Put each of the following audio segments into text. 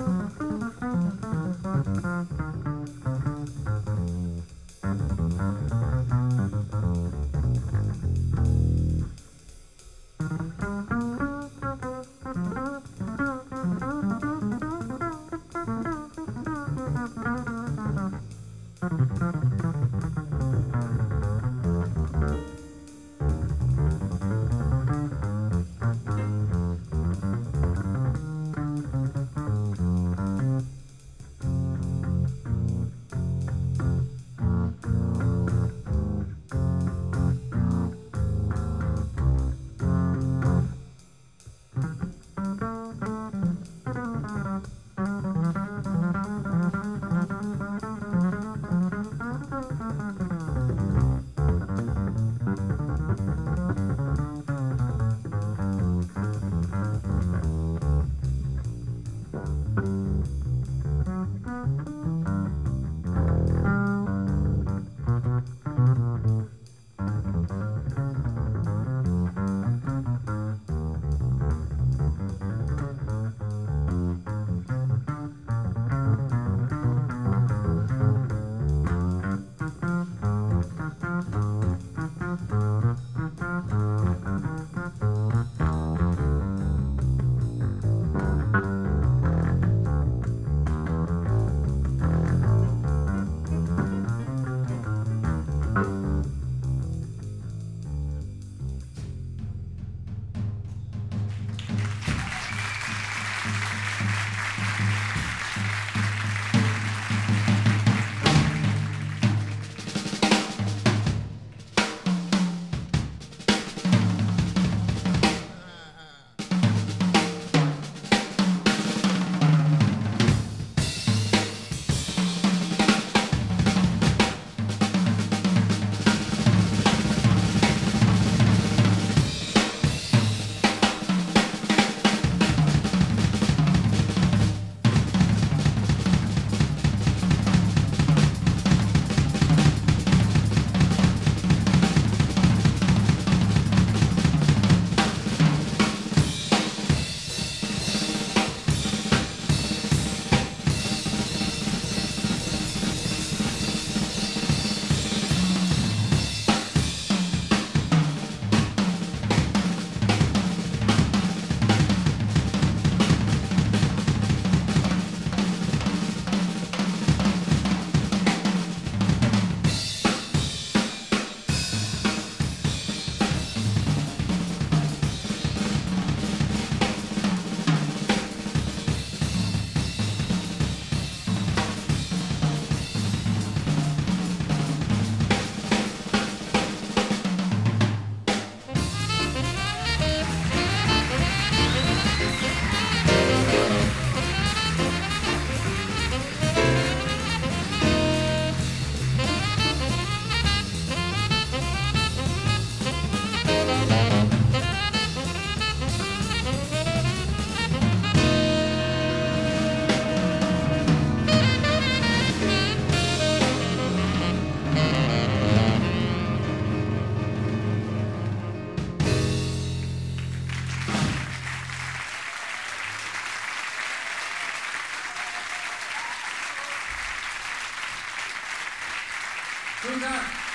Música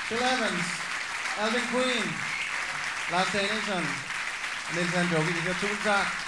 Phil Evans, Alvin Queen, Lars Danielsson, Niels Androgi. Tusind tak.